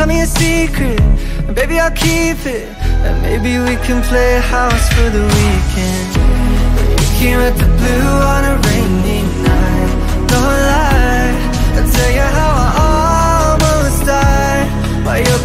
Tell me a secret, and baby I'll keep it. And maybe we can play house for the weekend. You came at the blue on a rainy night. No lie, I'll tell you how I almost died. While you're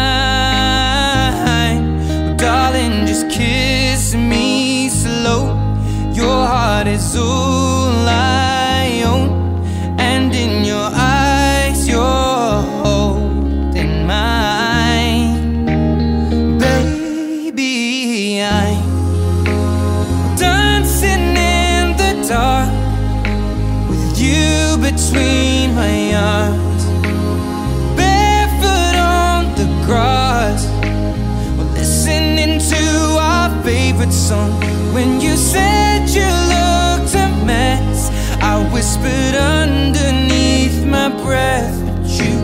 All I own. And in your eyes, you're holding mine. Baby, I'm dancing in the dark with you between my arms. Barefoot on the grass, listening to our favorite song. When you said you I whispered underneath my breath, but you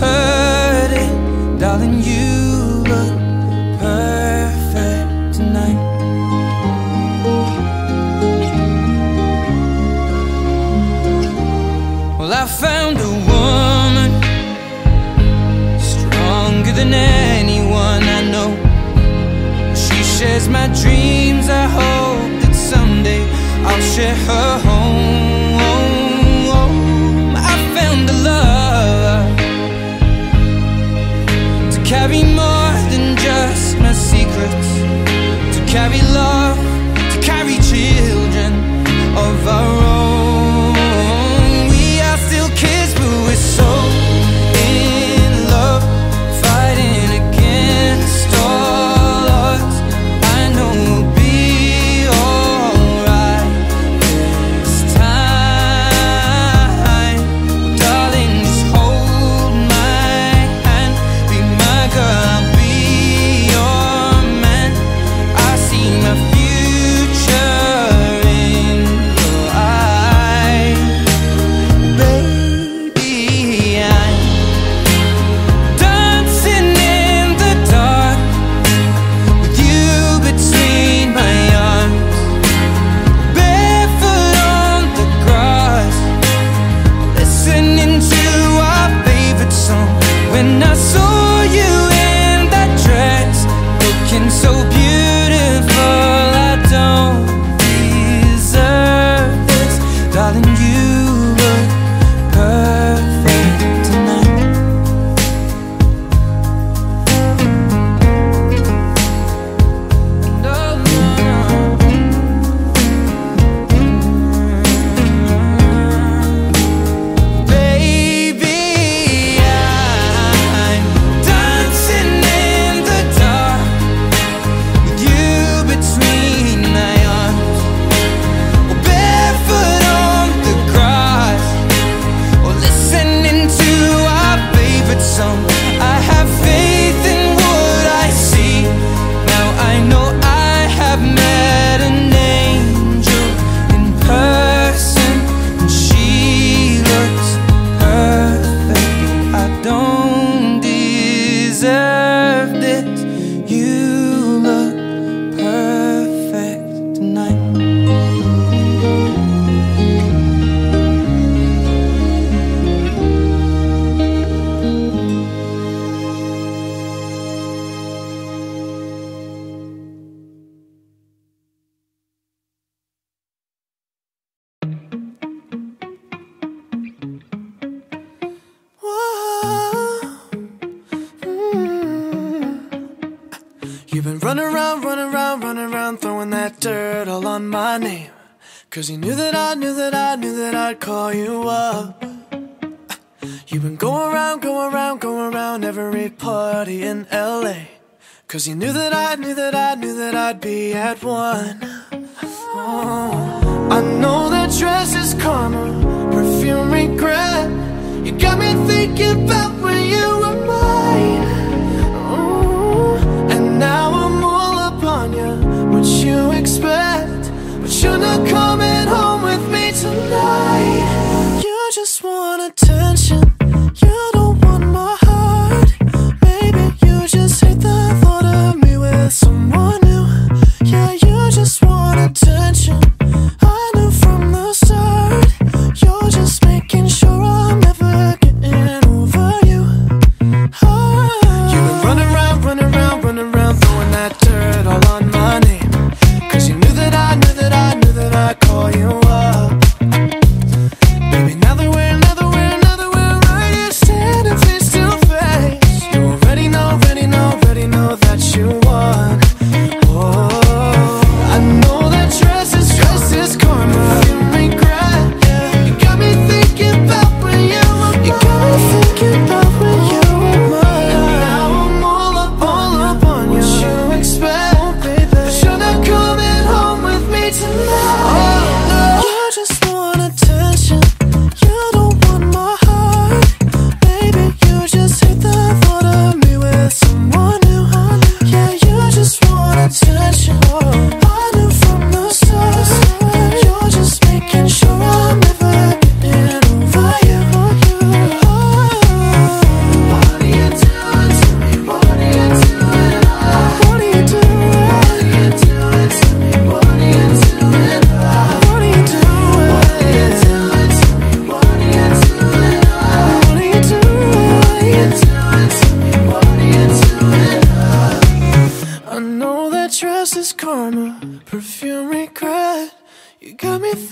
heard it, darling. You look perfect tonight. Well, I found a woman stronger than anyone I know. She shares my dreams. I hope that someday I'll share her. carry me Cause you knew that I knew that I knew that I'd call you up. You've been going around, going around, going around every party in LA. Cause you knew that I knew that I knew that I'd be at one. Oh. I know that dress is karma, perfume regret. You got me thinking about when you were mine. Oh. And now I'm all up on you. What you expect? You're not coming home with me tonight. You just wanna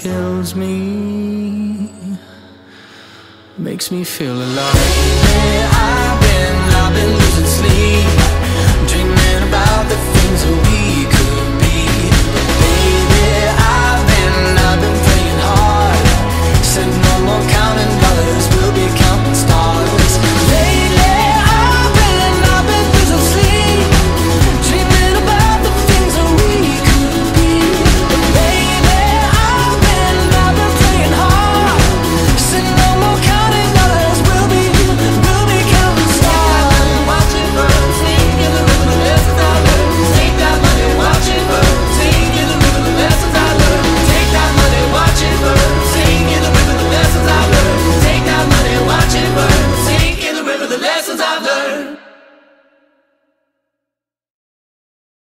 kills me Makes me feel alive. Hey, I've been, I've been losing sleep Dreaming about the things that we